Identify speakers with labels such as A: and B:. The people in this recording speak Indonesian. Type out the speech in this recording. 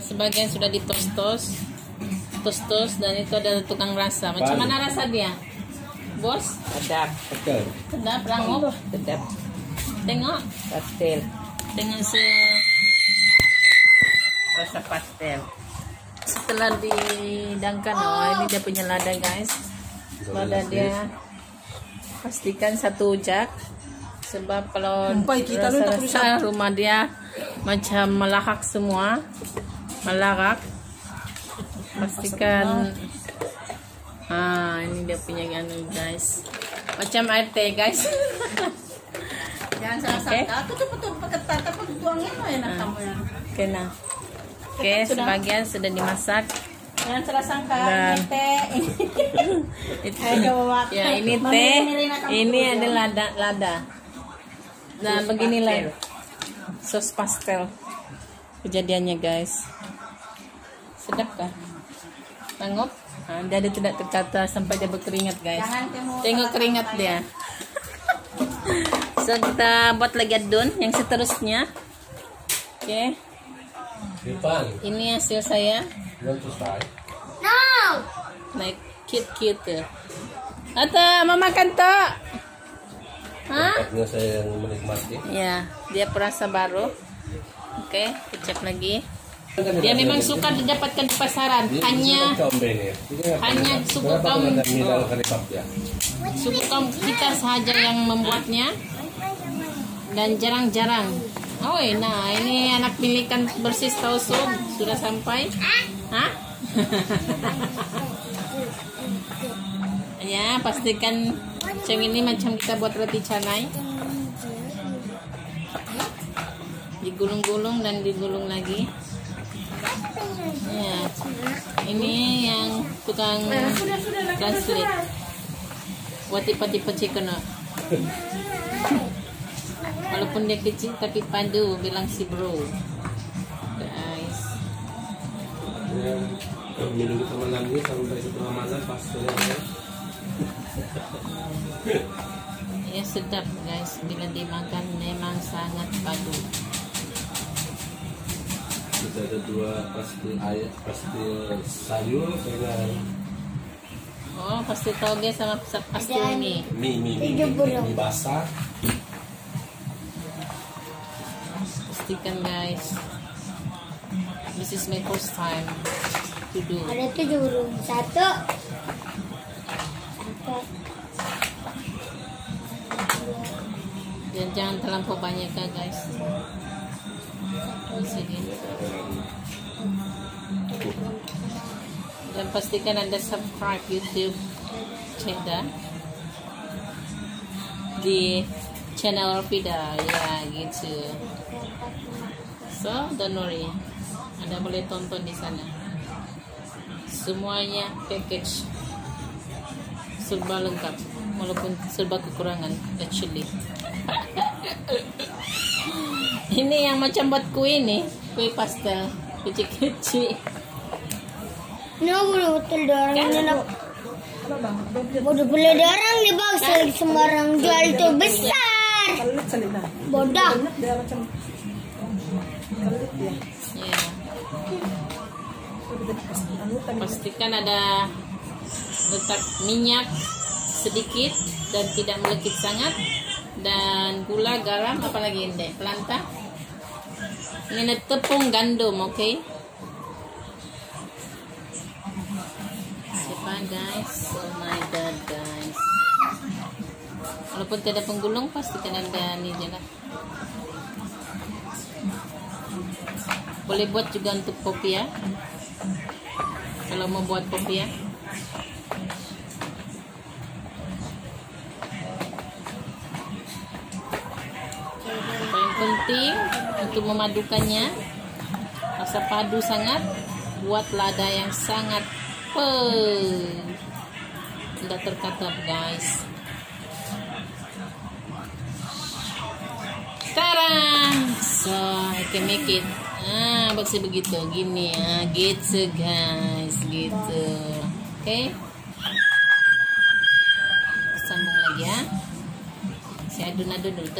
A: Sebagian sudah ditos-tos, tos-tos dan itu ada tukang rasa. Macam mana rasa dia, bos?
B: Sedap,
C: Betul.
A: Sedap, rangup.
B: sedap,
A: Tengok,
B: pastel,
A: dengan se
B: rasa pastel.
A: setelah didangkan, oh ini dia punya lada guys. Lada dia pastikan satu jak sebab kalau
D: kita tak
A: rasa rumah dia macam melahak semua melahak pastikan. Ah ini dia punya anu guys. Macam air teh guys.
D: Jangan salah. Aku tuh betul pakai tata pakai tuangnya mah enak kamu ya.
A: oke nah. Oke sebagian sudah dimasak.
D: Jangan salah sangka.
A: Dan-
D: Ini teh.
A: itu.
D: Ayo
A: ya ini teh. ini
D: dulu ya.
A: ada lada lada. Nah beginilah. sos pastel. Kejadiannya guys sedap kah tengok nah, dia ada tidak terkata sampai dia berkeringat guys tengok keringat dia so kita buat lagi adun yang seterusnya oke
C: Depan.
A: ini hasil saya
C: selesai.
A: naik cute cute Ata, mau makan toh? Hah?
C: Saya yang menikmati.
A: Ya, dia perasa baru. Oke, kecap lagi. Dia memang suka didapatkan di pasaran. Hanya hanya suku kaum-
C: ya.
A: suku kaum kita saja yang membuatnya dan jarang-jarang. Oh, nah ini anak milikan bersih tausug sudah sampai. Hah? ya, pastikan macam ini macam kita buat roti canai. Digulung-gulung dan digulung lagi. Ya, ini yang tukang translate. Buat tipe-tipe chicken. Walaupun dia kecil tapi padu bilang si bro. Guys.
C: Ya. Ya
A: sedap guys bila dimakan memang sangat padu.
C: Ada dua pasti air, pasti sayur dengan
A: Oh, pasti toge sama sa- pasti mie.
C: mie mie mie, mie, mie basah.
A: Pastikan guys. This is my first time to do.
E: Ada tujuh burung. Satu. Satu.
A: Dan jangan terlampau banyak ya guys. Di sini. Dan pastikan anda subscribe YouTube channel di channel Vida ya gitu. So don't worry, anda boleh tonton di sana. Semuanya package serba lengkap, walaupun serba kekurangan actually. ini yang macam buat kue nih, kue pastel kecil-kecil.
E: Boleh betul dorang nak. Bodoh boleh dorang di bangsa sembarang jual itu besar. Bodoh.
A: Ya,
D: tadi?
A: pastikan ada letak minyak sedikit dan tidak melekit sangat dan gula, garam, apalagi ini pelanta. Ini tepung gandum, oke? Siapa guys? Oh my god guys. Walaupun tidak penggulung, pastikan ada ini lah. Boleh buat juga untuk kopi ya. Kalau mau buat kopi ya. Paling penting untuk memadukannya rasa padu sangat buat lada yang sangat tidak terkatap guys. Sekarang so I can make it. Ah pasti begitu gini ah gitu guys gitu. Oke? Sambung lagi ya. Saya adun-adun dulu